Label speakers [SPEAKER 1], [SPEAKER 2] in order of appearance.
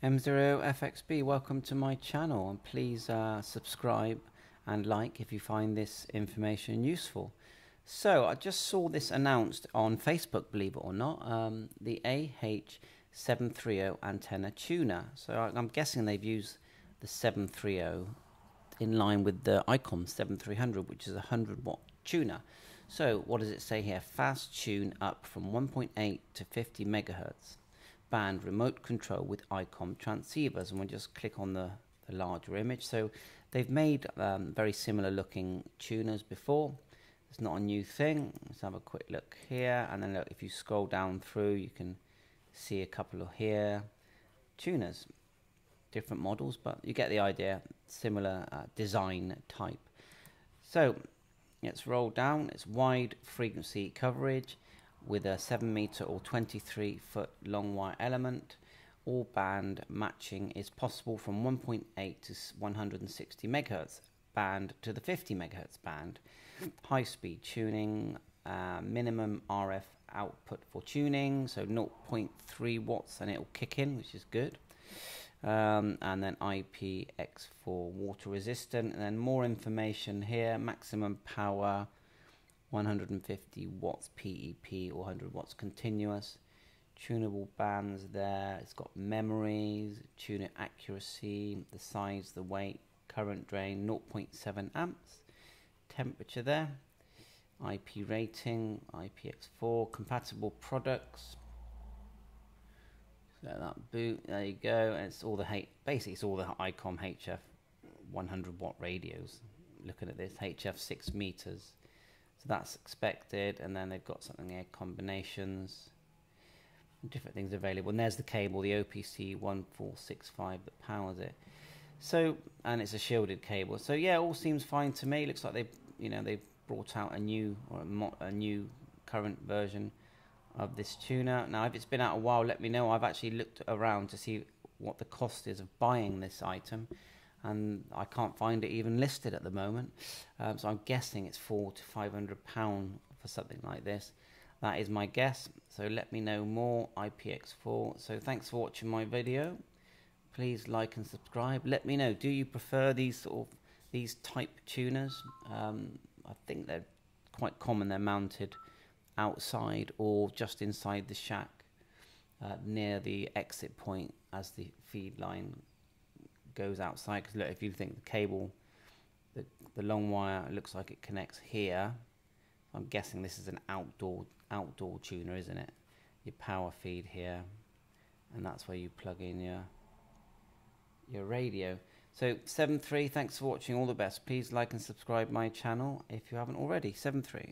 [SPEAKER 1] M0FXB, welcome to my channel and please uh, subscribe and like if you find this information useful. So I just saw this announced on Facebook, believe it or not, um, the AH730 antenna tuner. So I'm guessing they've used the 730 in line with the ICOM 7300, which is a 100 watt tuner. So what does it say here? Fast tune up from 1.8 to 50 megahertz band remote control with ICOM transceivers and we'll just click on the, the larger image. So they've made um, very similar looking tuners before. It's not a new thing. Let's have a quick look here and then look, if you scroll down through you can see a couple of here. Tuners. Different models but you get the idea. Similar uh, design type. So let's roll down. It's wide frequency coverage with a 7 meter or 23 foot long wire element. All band matching is possible from 1.8 to 160 megahertz band to the 50 megahertz band. High speed tuning, uh, minimum RF output for tuning, so 0.3 watts and it'll kick in, which is good. Um, and then IPX4 water resistant, and then more information here maximum power 150 watts PEP or 100 watts continuous. Tunable bands there. It's got memories, tuner accuracy, the size, the weight, current drain 0.7 amps. Temperature there. IP rating, IPX4, compatible products. Let that boot. There you go. And it's all the basically it's all the ICOM HF 100 watt radios. Looking at this, HF 6 meters. So that's expected, and then they've got something here, combinations, different things available. And there's the cable, the OPC 1465 that powers it. So, and it's a shielded cable. So yeah, all seems fine to me. Looks like they've, you know, they've brought out a new or a, a new current version of this tuner. Now, if it's been out a while, let me know. I've actually looked around to see what the cost is of buying this item and I can't find it even listed at the moment. Um, so I'm guessing it's four to five hundred pound for something like this. That is my guess. So let me know more IPX4. So thanks for watching my video. Please like and subscribe. Let me know. Do you prefer these sort of these type tuners? Um, I think they're quite common. They're mounted outside or just inside the shack uh, near the exit point as the feed line goes outside because look if you think the cable the, the long wire looks like it connects here I'm guessing this is an outdoor outdoor tuner isn't it? Your power feed here and that's where you plug in your your radio. So 7.3 thanks for watching. All the best. Please like and subscribe my channel if you haven't already. 7.3